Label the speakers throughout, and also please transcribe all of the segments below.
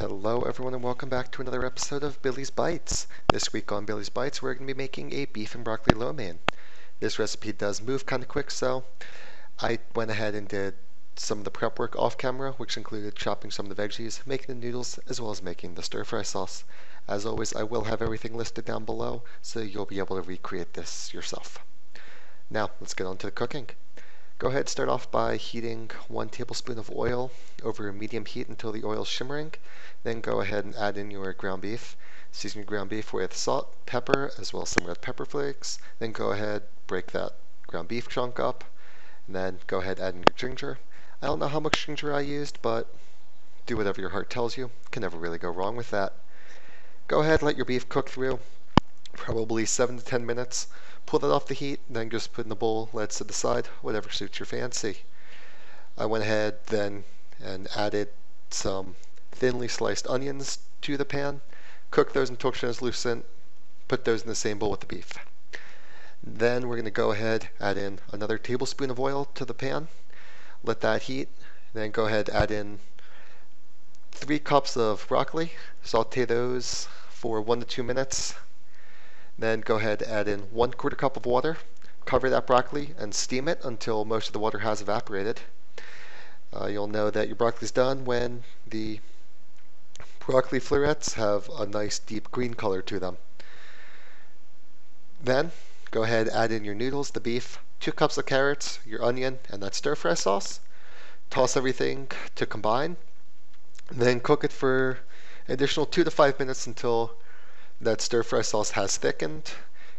Speaker 1: Hello everyone and welcome back to another episode of Billy's Bites. This week on Billy's Bites we're going to be making a beef and broccoli lo mein. This recipe does move kind of quick so I went ahead and did some of the prep work off camera which included chopping some of the veggies, making the noodles, as well as making the stir fry sauce. As always I will have everything listed down below so you'll be able to recreate this yourself. Now let's get on to the cooking. Go ahead start off by heating one tablespoon of oil over medium heat until the oil is shimmering. Then go ahead and add in your ground beef. Season your ground beef with salt, pepper, as well as some red pepper flakes. Then go ahead, break that ground beef chunk up. And then go ahead and add in your ginger. I don't know how much ginger I used, but do whatever your heart tells you. Can never really go wrong with that. Go ahead, let your beef cook through probably 7 to 10 minutes. Pull that off the heat, and then just put in the bowl, let it sit aside, whatever suits your fancy. I went ahead then and added some thinly sliced onions to the pan, cook those until translucent, put those in the same bowl with the beef. Then we're going to go ahead, add in another tablespoon of oil to the pan, let that heat, then go ahead add in three cups of broccoli, saute those for one to two minutes, then go ahead and add in one quarter cup of water, cover that broccoli and steam it until most of the water has evaporated. Uh, you'll know that your broccoli is done when the broccoli florets have a nice deep green color to them. Then go ahead and add in your noodles, the beef, two cups of carrots, your onion, and that stir fry sauce. Toss everything to combine. Then cook it for an additional two to five minutes until that stir fry sauce has thickened.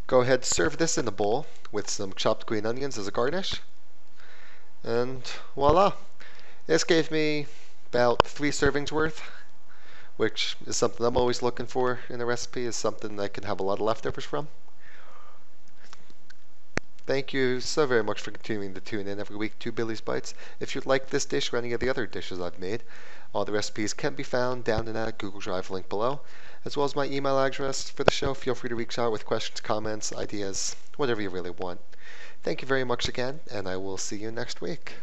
Speaker 1: Go ahead, serve this in a bowl with some chopped green onions as a garnish. And voila! This gave me about three servings worth, which is something I'm always looking for in a recipe, is something I can have a lot of leftovers from. Thank you so very much for continuing to tune in every week to Billy's Bites. If you'd like this dish or any of the other dishes I've made, all the recipes can be found down in that Google Drive link below as well as my email address for the show. Feel free to reach out with questions, comments, ideas, whatever you really want. Thank you very much again, and I will see you next week.